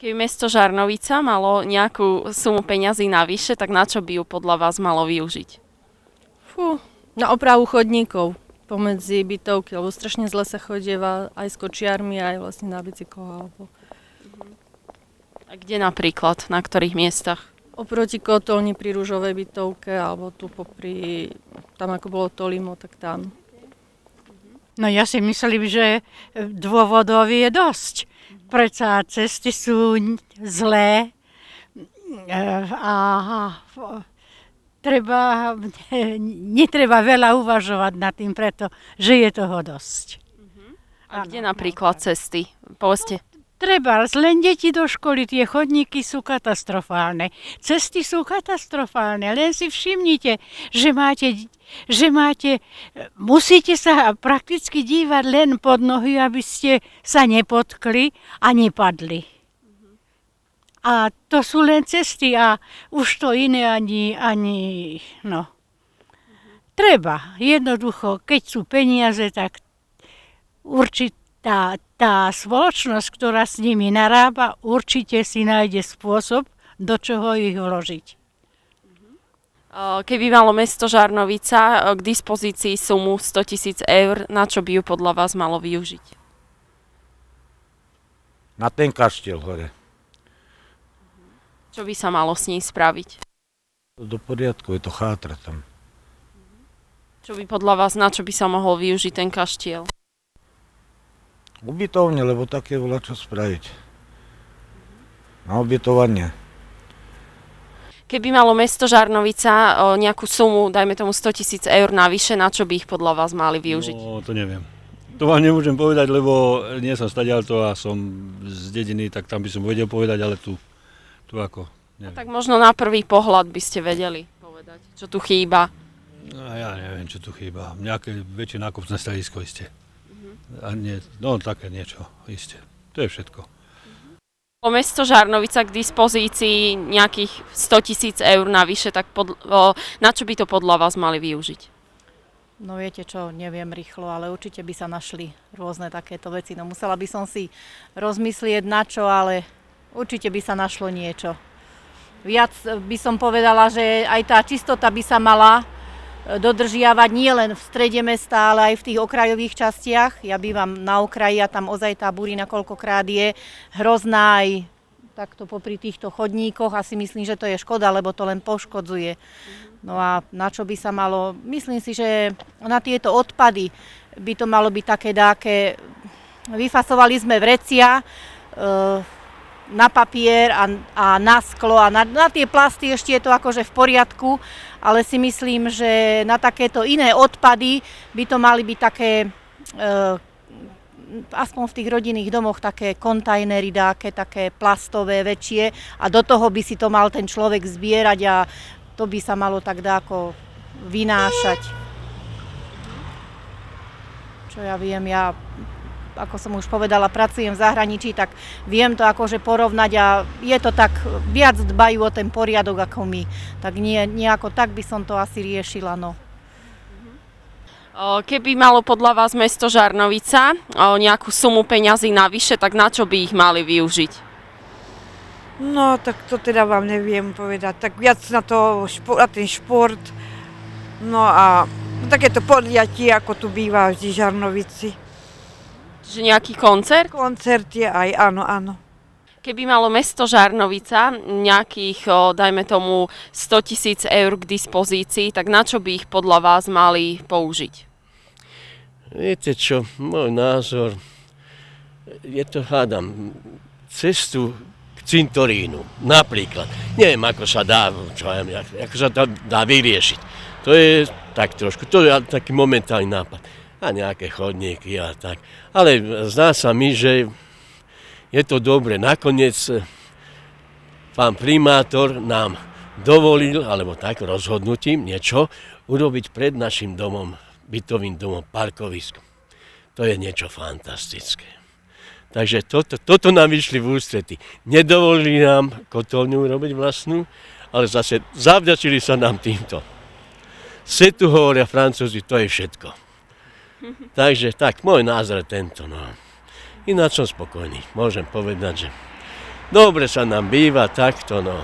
Keby mesto Žarnovica malo nejakú sumu peňazí navyše, tak na čo by ju podľa vás malo využiť? Fú, na opravu chodníkov pomedzi bytovky, lebo strašne zle sa chodieva aj s kočiarmi, aj vlastne na bicykloch. Alebo... A kde napríklad? Na ktorých miestach? Oproti kotolni pri rúžovej bytovke, alebo tu popri, tam ako bolo Tolimo, tak tam. No ja si myslím, že dôvodov je dosť. Preca cesty sú zlé a treba, netreba veľa uvažovať nad tým, preto, že je toho dosť. A kde napríklad cesty? Povedzte. Treba, len deti do školy, tie chodníky sú katastrofálne. Cesty sú katastrofálne, len si všimnite, že máte, že máte, musíte sa prakticky dívať len pod nohy, aby ste sa nepotkli a nepadli. A to sú len cesty a už to iné ani, ani, no. Treba, jednoducho, keď sú peniaze, tak určite tá, tá spoločnosť, ktorá s nimi narába, určite si nájde spôsob, do čoho ich vložiť. Keby malo mesto Žarnovica k dispozícii sumu 100 tisíc eur, na čo by ju podľa vás malo využiť? Na ten kaštiel hore. Čo by sa malo s ním spraviť? Do poriadku, je to chátra tam. Čo by podľa vás, na čo by sa mohol využiť ten kaštiel? Ubytovne, lebo také bola čo spraviť. Na ubytovanie. Keby malo mesto Žarnovica o nejakú sumu, dajme tomu 100 tisíc eur navyše, na čo by ich podľa vás mali využiť? No, to neviem. To vám nemôžem povedať, lebo nie som stadiaľto a som z dediny, tak tam by som vedel povedať, ale tu, tu ako, neviem. Tak možno na prvý pohľad by ste vedeli povedať, čo tu chýba. No, ja neviem, čo tu chýba. Nejaké väčšie nákupné stredisko isté. A nie, no také niečo, iste. To je všetko. O mesto Žarnovica k dispozícii nejakých 100 tisíc eur navyše, tak pod, o, na čo by to podľa vás mali využiť? No viete čo, neviem rýchlo, ale určite by sa našli rôzne takéto veci. No musela by som si rozmyslieť na čo, ale určite by sa našlo niečo. Viac by som povedala, že aj tá čistota by sa mala dodržiavať nie len v strede mesta, ale aj v tých okrajových častiach. Ja bývam na okraji a tam ozaj tá burina koľkokrát je hrozná aj takto popri týchto chodníkoch a si myslím, že to je škoda, lebo to len poškodzuje. No a na čo by sa malo, myslím si, že na tieto odpady by to malo byť také dáke, vyfasovali sme vrecia, e, na papier a, a na sklo a na, na tie plasty ešte je to akože v poriadku, ale si myslím, že na takéto iné odpady by to mali byť také, e, aspoň v tých rodinných domoch, také kontajnery dáke, také plastové väčšie a do toho by si to mal ten človek zbierať a to by sa malo tak dáko vynášať. Čo ja viem, ja ako som už povedala, pracujem v zahraničí, tak viem to akože porovnať a je to tak, viac dbajú o ten poriadok ako my. Tak nie, nejako tak by som to asi riešila, no. Keby malo podľa vás mesto Žarnovica nejakú sumu peňazí navyše, tak na čo by ich mali využiť? No, tak to teda vám neviem povedať. Tak viac na, to, na ten šport, no a takéto podliatie, ako tu býva v Žarnovici. Čiže nejaký koncert? Koncert je aj, áno, áno. Keby malo mesto Žarnovica nejakých, o, dajme tomu, 100 tisíc eur k dispozícii, tak na čo by ich podľa vás mali použiť? Viete čo, môj názor, je to, hádam, cestu k cintorínu, napríklad. Neviem, ako sa dá, čo ja, ako sa to dá vyriešiť. To je tak trošku, to je taký momentálny nápad a nejaké chodníky a tak. Ale zdá sa mi, že je to dobre. Nakoniec eh, pán primátor nám dovolil, alebo tak rozhodnutím niečo, urobiť pred našim domom, bytovým domom, parkovisko. To je niečo fantastické. Takže toto, toto nám vyšli v ústrety. Nedovolili nám kotolňu urobiť vlastnú, ale zase zavďačili sa nám týmto. Setu hovoria francúzi, to je všetko. Takže tak, môj názor tento. No. Ináč som spokojný. Môžem povedať, že dobre sa nám býva takto, no.